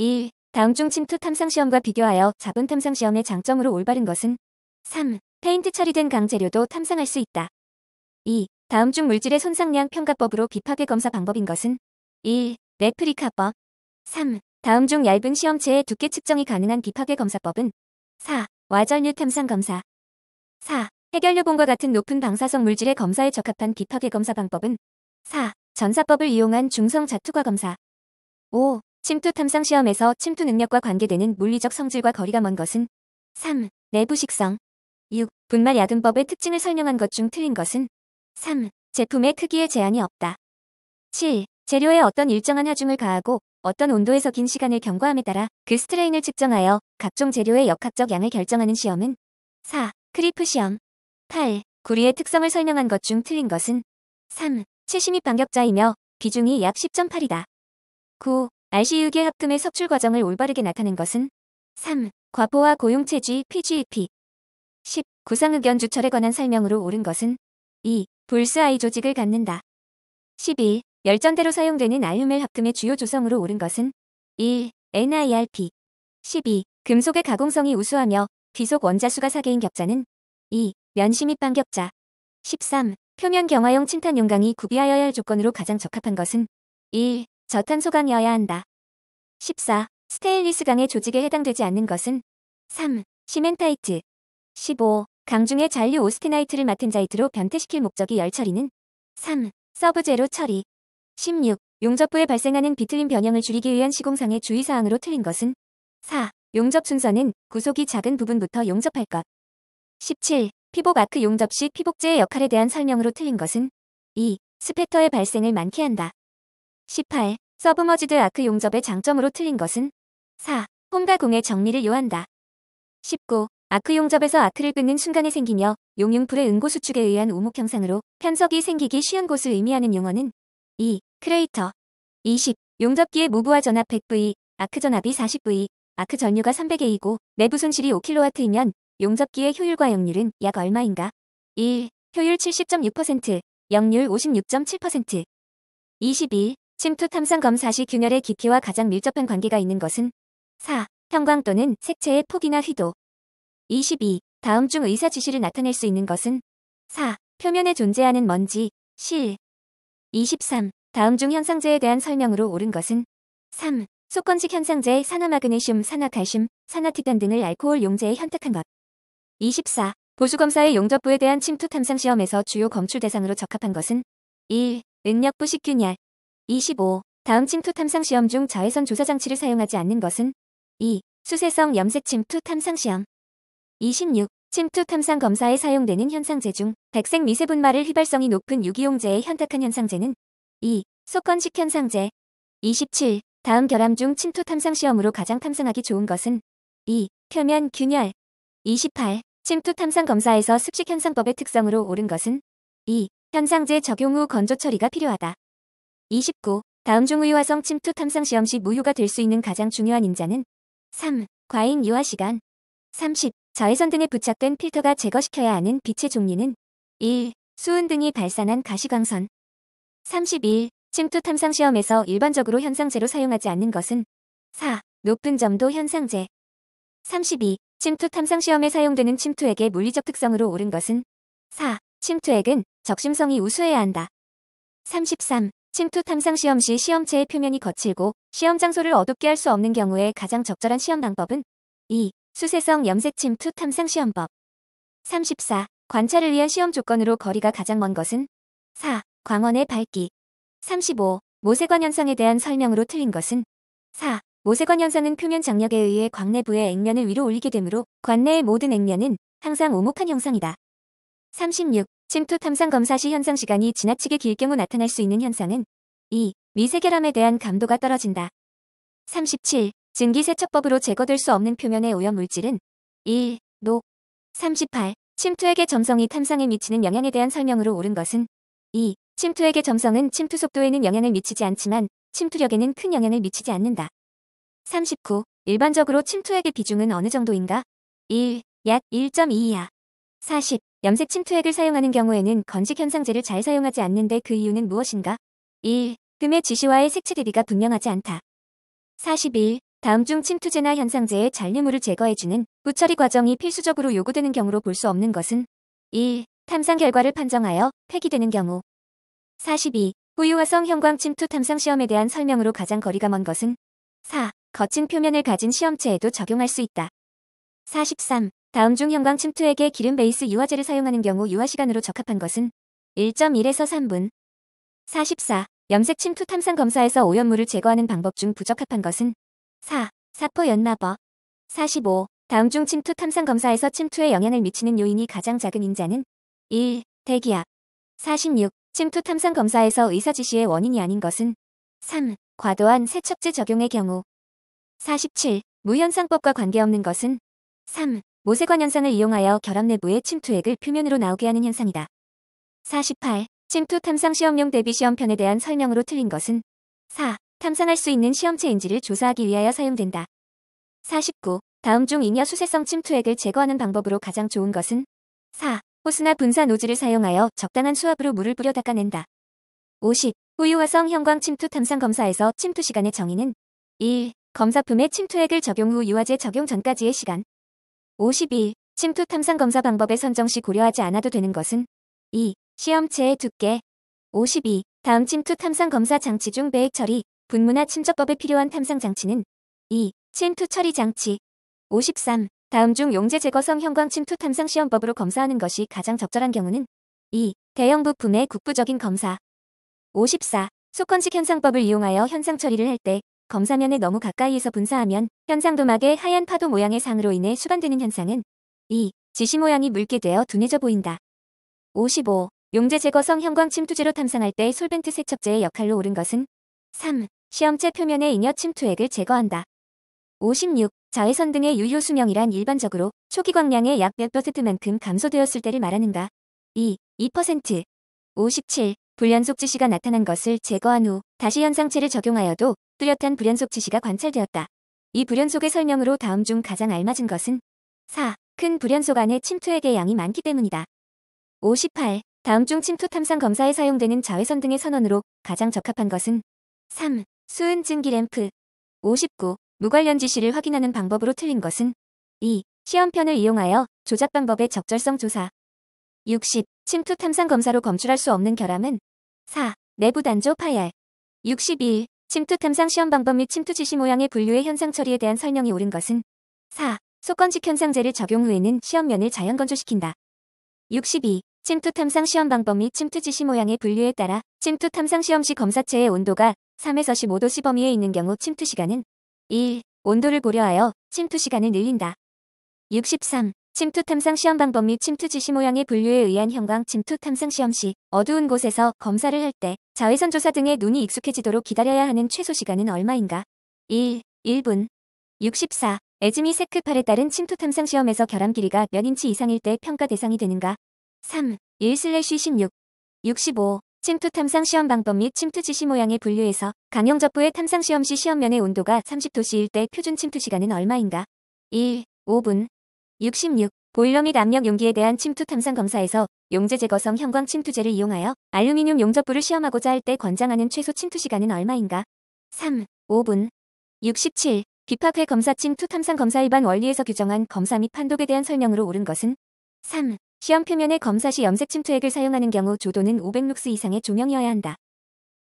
1. 다음 중 침투 탐상시험과 비교하여 자분 탐상시험의 장점으로 올바른 것은 3. 페인트 처리된 강재료도 탐상할 수 있다. 2. 다음 중 물질의 손상량 평가법으로 비파괴 검사 방법인 것은 1. 레프리카법 3. 다음 중 얇은 시험체의 두께 측정이 가능한 비파괴 검사법은 4. 와전류 탐상 검사 4. 핵연료봉과 같은 높은 방사성 물질의 검사에 적합한 비파괴 검사 방법은 4. 전사법을 이용한 중성자 투과 검사 5. 침투 탐상 시험에서 침투 능력과 관계되는 물리적 성질과 거리가 먼 것은 3. 내부식성 6. 분말 야금법의 특징을 설명한 것 중 틀린 것은 3. 제품의 크기에 제한이 없다. 7. 재료에 어떤 일정한 하중을 가하고 어떤 온도에서 긴 시간을 경과함에 따라 그 스트레인을 측정하여 각종 재료의 역학적 양을 결정하는 시험은 4. 크리프 시험 8. 구리의 특성을 설명한 것 중 틀린 것은 3. 70미 반격자이며 비중이 약 10.8이다. 9. RC유계 합금의 석출 과정을 올바르게 나타낸 것은 3. 과포와 고용체쥐 PGEP 10. 구상의견 주철에 관한 설명으로 옳은 것은 2. 볼스아이 조직을 갖는다. 11. 열전대로 사용되는 알루멜 합금의 주요 조성으로 옳은 것은 1. NIRP 12. 금속의 가공성이 우수하며 귀속 원자수가 4개인 격자는 2. 면심입방격자 13. 표면 경화용 침탄용 강이 구비하여야 할 조건으로 가장 적합한 것은 1. 저탄소강이어야 한다. 14. 스테인리스강의 조직에 해당되지 않는 것은 3. 시멘타이트 15. 강 중에 잔류 오스테나이트를 마르텐자이트로 변태시킬 목적의 열 처리는 3. sub-zero 처리 16. 용접부에 발생하는 비틀림 변형을 줄이기 위한 시공상의 주의사항으로 틀린 것은 4. 용접 순서는 구속이 작은 부분부터 용접할 것 17. 피복 아크 용접 시 피복제의 역할에 대한 설명으로 틀린 것은 2. spatter의 발생을 많게 한다. 18. submerged 아크 용접의 장점으로 틀린 것은 4. 홈 가공의 정리를 요한다. 19. 아크 용접에서 아크를 끊는 순간에 생기며 용융풀의 응고 수축에 의한 오목 형상으로 편석이 생기기 쉬운 곳을 의미하는 용어는 2. 크레이터 20. 용접기의 무부하 전압 100V, 아크 전압이 40V, 아크 전류가 300A이고 내부 손실이 5kW이면 용접기의 효율과 역률은 약 얼마인가? 1. 효율 70.6%, 역률 56.7%. 22. 침투 탐상 검사 시 균열의 깊이와 가장 밀접한 관계가 있는 것은 4. 형광 또는 색채의 폭이나 휘도. 22. 다음 중 의사 지시를 나타낼 수 있는 것은 4. 표면에 존재하는 먼지, 실. 23. 다음 중 현상제에 대한 설명으로 옳은 것은 3. 속건식 현상제 산화마그네슘, 산화칼슘, 산화티탄 등을 알코올 용제에 현택한 것. 24. 보수검사의 용접부에 대한 침투 탐상 시험에서 주요 검출 대상으로 적합한 것은 1. 응력부 식균열 25. 다음 침투 탐상 시험 중 자외선 조사 장치를 사용하지 않는 것은 2. 수세성 염색 침투 탐상 시험 26. 침투 탐상 검사에 사용되는 현상제 중 백색 미세분말을 휘발성이 높은 유기용제에 현탁한 현상제는 2. 속건식 현상제 27. 다음 결함 중 침투 탐상 시험으로 가장 탐상하기 좋은 것은 2. 표면 균열 28. 침투 탐상 검사에서 습식 현상법의 특성으로 옳은 것은 2. 현상제 적용 후 건조 처리가 필요하다. 29. 다음 중 의화성 침투 탐상 시험 시 무효가 될 수 있는 가장 중요한 인자는 3. 과잉 유화 시간 30. 자외선 등에 부착된 필터가 제거시켜야 하는 빛의 종류는 1. 수은 등이 발산한 가시광선 31. 침투 탐상 시험에서 일반적으로 현상제로 사용하지 않는 것은 4. 높은 점도 현상제 32. 침투 탐상 시험에 사용되는 침투액의 물리적 특성으로 옳은 것은 4. 침투액은 적심성이 우수해야 한다. 33. 침투 탐상 시험 시 시험체의 표면이 거칠고 시험 장소를 어둡게 할 수 없는 경우에 가장 적절한 시험 방법은 2. 수세성 염색 침투 탐상 시험법 34. 관찰을 위한 시험 조건으로 거리가 가장 먼 것은 4. 광원의 밝기 35. 모세관 현상에 대한 설명으로 틀린 것은 4. 모세관 현상은 표면 장력에 의해 광내부의 액면을 위로 올리게 되므로 관내의 모든 액면은 항상 오목한 형상이다. 36. 침투 탐상 검사 시 현상 시간이 지나치게 길 경우 나타날 수 있는 현상은 2. 미세결함에 대한 감도가 떨어진다. 37. 증기세척법으로 제거될 수 없는 표면의 오염 물질은 1. 녹 38. 침투액의 점성이 탐상에 미치는 영향에 대한 설명으로 옳은 것은 2. 침투액의 점성은 침투 속도에는 영향을 미치지 않지만 침투력에는 큰 영향을 미치지 않는다. 39. 일반적으로 침투액의 비중은 어느 정도인가? 1. 약 1.2이하. 40. 염색 침투액을 사용하는 경우에는 건식 현상제를 잘 사용하지 않는데 그 이유는 무엇인가? 1. 금의 지시와의 색채 대비가 분명하지 않다. 41. 다음 중 침투제나 현상제의 잔류물을 제거해주는 후처리 과정이 필수적으로 요구되는 경우로 볼 수 없는 것은 1. 탐상 결과를 판정하여 폐기되는 경우 42. 후유화성 형광 침투 탐상 시험에 대한 설명으로 가장 거리가 먼 것은 4. 거친 표면을 가진 시험체에도 적용할 수 있다. 43. 다음 중 형광 침투액에 기름 베이스 유화제를 사용하는 경우 유화 시간으로 적합한 것은 1.1에서 3분. 44. 염색 침투 탐상 검사에서 오염물을 제거하는 방법 중 부적합한 것은 4. 사포 연마버. 45. 다음 중 침투 탐상 검사에서 침투에 영향을 미치는 요인이 가장 작은 인자는 1. 대기압. 46. 침투 탐상 검사에서 의사 지시의 원인이 아닌 것은 3. 과도한 세척제 적용의 경우 47. 무현상법과 관계없는 것은 3. 모세관 현상을 이용하여 결합 내부의 침투액을 표면으로 나오게 하는 현상이다. 48. 침투 탐상 시험용 대비 시험편에 대한 설명으로 틀린 것은 4. 탐상할 수 있는 시험체인지를 조사하기 위하여 사용된다. 49. 다음 중 잉여 수세성 침투액을 제거하는 방법으로 가장 좋은 것은 4. 호스나 분사 노즐을 사용하여 적당한 수압으로 물을 뿌려 닦아낸다. 50. 후유화성 형광 침투 탐상 검사에서 침투 시간의 정의는 1. 검사품의 침투액을 적용 후 유화제 적용 전까지의 시간 51. 침투 탐상 검사 방법의 선정 시 고려하지 않아도 되는 것은 2. 시험체의 두께 52. 다음 침투 탐상 검사 장치 중 배액 처리, 분무나 침적법에 필요한 탐상 장치는 2. 침투 처리 장치 53. 다음 중 용재 제거성 형광 침투 탐상 시험법으로 검사하는 것이 가장 적절한 경우는 2. 대형 부품의 국부적인 검사 54. 속건식 현상법을 이용하여 현상 처리를 할 때 검사면에 너무 가까이에서 분사하면 현상 도막의 하얀 파도 모양의 상으로 인해 수반되는 현상은 2. 지시 모양이 묽게 되어 둔해져 보인다. 55. 용재 제거성 형광 침투제로 탐상할 때 솔벤트 세척제의 역할로 옳은 것은 3. 시험체 표면의 잉여 침투액을 제거한다. 56. 자외선 등의 유효 수명이란 일반적으로 초기 광량의 약 몇 퍼센트만큼 감소되었을 때를 말하는가. 2. 2%. 57. 불연속 지시가 나타난 것을 제거한 후 다시 현상체를 적용하여도 뚜렷한 불연속 지시가 관찰되었다. 이 불연속의 설명으로 다음 중 가장 알맞은 것은 4. 큰 불연속 안에 침투액의 양이 많기 때문이다. 58. 다음 중 침투 탐상 검사에 사용되는 자외선 등의 선언으로 가장 적합한 것은 3. 수은 증기 램프 59. 무관련 지시를 확인하는 방법으로 틀린 것은 2. 시험편을 이용하여 조작 방법의 적절성 조사 60. 침투 탐상 검사로 검출할 수 없는 결함은 4. 내부 단조 파열 61. 침투 탐상 시험 방법 및 침투 지시 모양의 분류의 현상 처리에 대한 설명이 옳은 것은 4. 속건식 현상제를 적용 후에는 시험면을 자연 건조시킨다. 62. 침투 탐상 시험 방법 및 침투 지시 모양의 분류에 따라 침투 탐상 시험 시 검사체의 온도가 3에서 15도 범위에 있는 경우 침투 시간은 1. 온도를 고려하여 침투 시간을 늘린다. 63. 침투 탐상 시험 방법 및 침투 지시 모양의 분류에 의한 형광 침투 탐상 시험 시 어두운 곳에서 검사를 할 때 자외선 조사등에 눈이 익숙해지도록 기다려야 하는 최소 시간은 얼마인가? 1. 1분. 64. ASME Sec 팔에 따른 침투 탐상 시험에서 결함 길이가 몇 인치 이상일 때 평가 대상이 되는가? 3. 1-16. 65. 침투 탐상 시험 방법 및 침투 지시 모양의 분류에서 강 용접부의 탐상 시험 시 시험면의 온도가 30도씨일 때 표준 침투 시간은 얼마인가? 1. 5분. 66. 보일러 및 압력 용기에 대한 침투 탐상 검사에서 용제 제거성 형광 침투제를 이용하여 알루미늄 용접부를 시험하고자 할 때 권장하는 최소 침투 시간은 얼마인가? 3. 5분. 67. 비파괴 검사 침투 탐상 검사 일반 원리에서 규정한 검사 및 판독에 대한 설명으로 옳은 것은 3. 시험 표면에 검사 시 염색 침투액을 사용하는 경우 조도는 500룩스 이상의 조명이어야 한다.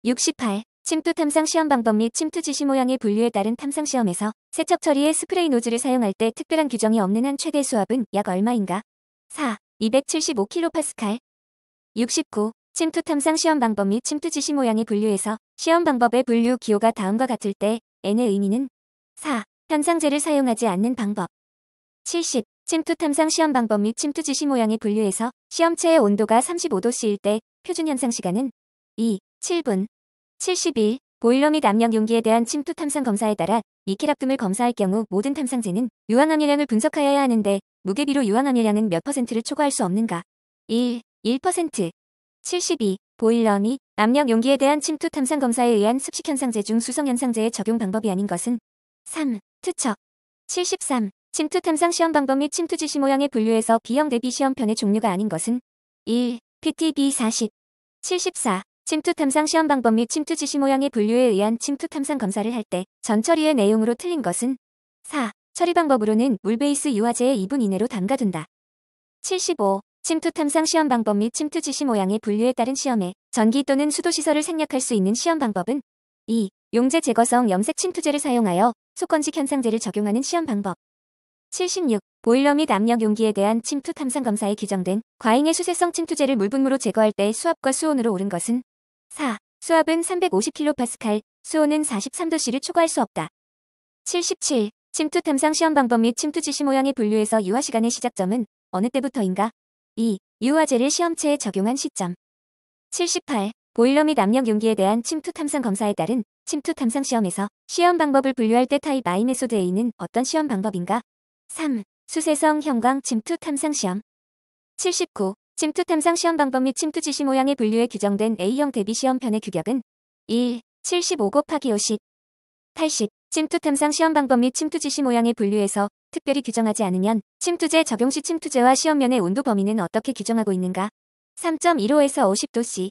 68. 침투 탐상 시험 방법 및 침투 지시 모양의 분류에 따른 탐상 시험에서 세척 처리에 스프레이 노즐을 사용할 때 특별한 규정이 없는 한 최대 수압은 약 얼마인가? 4. 275kPa 69. 침투 탐상 시험 방법 및 침투 지시 모양의 분류에서 시험 방법의 분류 기호가 다음과 같을 때 n의 의미는 4. 현상제를 사용하지 않는 방법 70. 침투 탐상 시험 방법 및 침투 지시 모양의 분류에서 시험체의 온도가 35도씨일 때 표준 현상 시간은 2. 7분. 71. 보일러 및 압력 용기에 대한 침투 탐상 검사에 따라 니켈 합금을 검사할 경우 모든 탐상제는 유황함유량을 분석하여야 하는데 무게비로 유황함유량은 몇 퍼센트를 초과할 수 없는가? 1. 1%. 72. 보일러 및 압력 용기에 대한 침투 탐상 검사에 의한 습식 현상제 중 수성 현상제의 적용 방법이 아닌 것은 3. 투척. 73. 침투 탐상 시험 방법 및 침투 지시 모양의 분류에서 B형 대비 시험편의 종류가 아닌 것은 1. PTB 40. 74. 침투 탐상 시험 방법 및 침투 지시 모양의 분류에 의한 침투 탐상 검사를 할 때 전처리의 내용으로 틀린 것은 4. 처리 방법으로는 물 베이스 유화제에 2분 이내로 담가둔다. 75. 침투 탐상 시험 방법 및 침투 지시 모양의 분류에 따른 시험에 전기 또는 수도 시설을 생략할 수 있는 시험 방법은 2. 용제 제거성 염색 침투제를 사용하여 속건직 현상제를 적용하는 시험 방법. 76. 보일러 및 압력 용기에 대한 침투 탐상 검사에 규정된 과잉의 수세성 침투제를 물분무로 제거할 때 수압과 수온으로 오른 것은 4. 수압은 350kPa, 수온은 43도씨를 초과할 수 없다. 77. 침투 탐상 시험 방법 및 침투 지시 모양의 분류에서 유화 시간의 시작점은 어느 때부터인가? 2. 유화제를 시험체에 적용한 시점. 78. 보일러 및 압력 용기에 대한 침투 탐상 검사에 따른 침투 탐상 시험에서 시험 방법을 분류할 때 Type I Method A는 어떤 시험 방법인가? 3. 수세성 형광 침투 탐상 시험. 79. 침투 탐상 시험 방법 및 침투 지시 모양의 분류에 규정된 A형 대비 시험편의 규격은 1. 75 곱하기 50. 80. 침투 탐상 시험 방법 및 침투 지시 모양의 분류에서 특별히 규정하지 않으면 침투제 적용 시 침투제와 시험면의 온도 범위는 어떻게 규정하고 있는가? 3.15에서 50도씨.